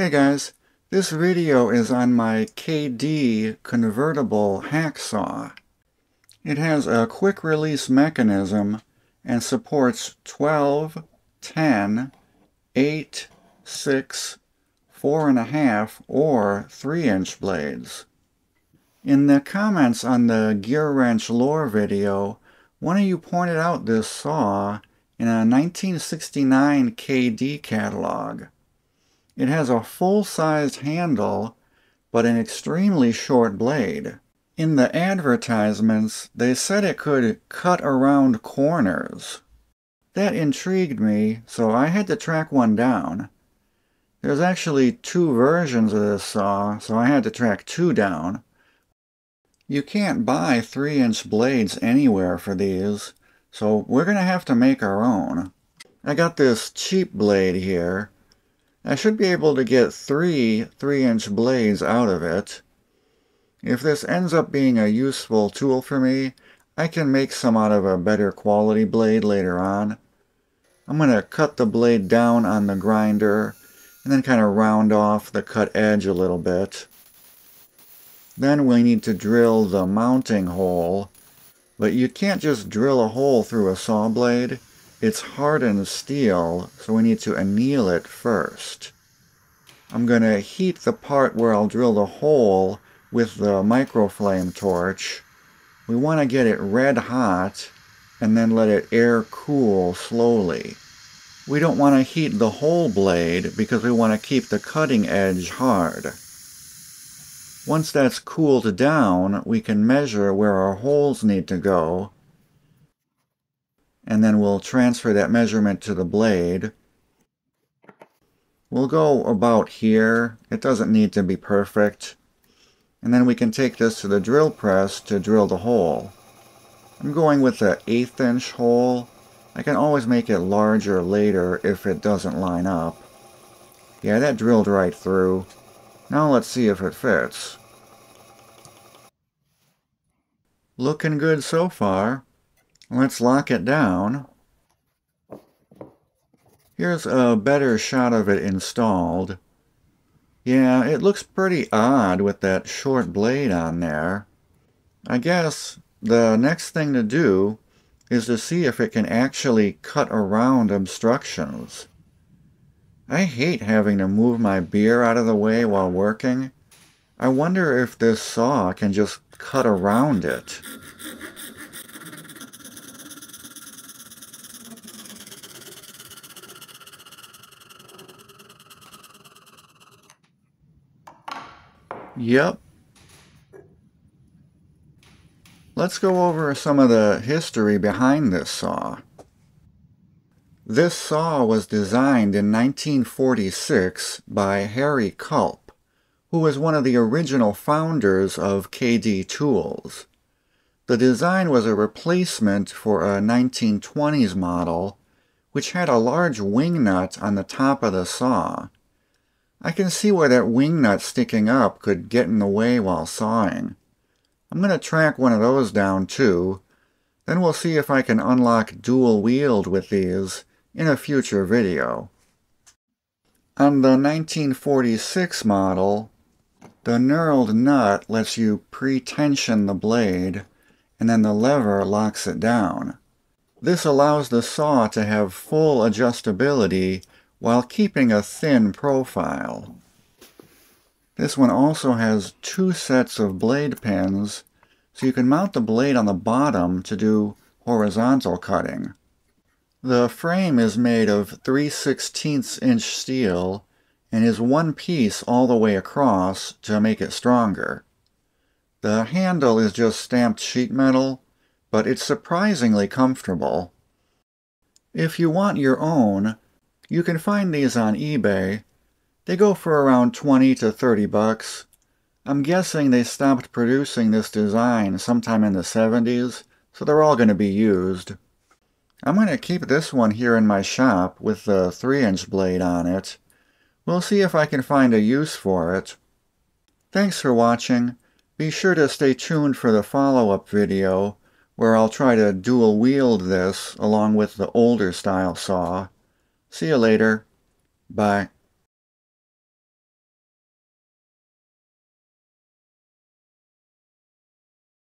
Hey guys, this video is on my KD convertible hacksaw. It has a quick release mechanism and supports 12, 10, 8, 6, 4.5 or 3 inch blades. In the comments on the Gear Wrench lore video, one of you pointed out this saw in a 1969 KD catalog. It has a full-sized handle, but an extremely short blade. In the advertisements, they said it could cut around corners. That intrigued me, so I had to track one down. There's actually two versions of this saw, so I had to track two down. You can't buy 3-inch blades anywhere for these, so we're going to have to make our own. I got this cheap blade here, I should be able to get three 3-inch blades out of it. If this ends up being a useful tool for me, I can make some out of a better quality blade later on. I'm going to cut the blade down on the grinder and then kind of round off the cut edge a little bit. Then we need to drill the mounting hole, but you can't just drill a hole through a saw blade. It's hardened steel, so we need to anneal it first. I'm going to heat the part where I'll drill the hole with the microflame torch. We want to get it red hot and then let it air cool slowly. We don't want to heat the whole blade because we want to keep the cutting edge hard. Once that's cooled down, we can measure where our holes need to go and then we'll transfer that measurement to the blade. We'll go about here. It doesn't need to be perfect. And then we can take this to the drill press to drill the hole. I'm going with an eighth inch hole. I can always make it larger later if it doesn't line up. Yeah, that drilled right through. Now let's see if it fits. Looking good so far. Let's lock it down. Here's a better shot of it installed. Yeah, it looks pretty odd with that short blade on there. I guess the next thing to do is to see if it can actually cut around obstructions. I hate having to move my beer out of the way while working. I wonder if this saw can just cut around it. Yep. Let's go over some of the history behind this saw. This saw was designed in 1946 by Harry Culp, who was one of the original founders of KD Tools. The design was a replacement for a 1920s model, which had a large wing nut on the top of the saw. I can see where that wing nut sticking up could get in the way while sawing. I'm going to track one of those down too. Then we'll see if I can unlock dual wield with these in a future video. On the 1946 model, the knurled nut lets you pre-tension the blade, and then the lever locks it down. This allows the saw to have full adjustability while keeping a thin profile. This one also has two sets of blade pins, so you can mount the blade on the bottom to do horizontal cutting. The frame is made of 3 16 inch steel and is one piece all the way across to make it stronger. The handle is just stamped sheet metal, but it's surprisingly comfortable. If you want your own, you can find these on eBay. They go for around 20 to 30 bucks. I'm guessing they stopped producing this design sometime in the 70s, so they're all going to be used. I'm going to keep this one here in my shop with the 3-inch blade on it. We'll see if I can find a use for it. Thanks for watching. Be sure to stay tuned for the follow-up video, where I'll try to dual wield this along with the older style saw. See you later. Bye.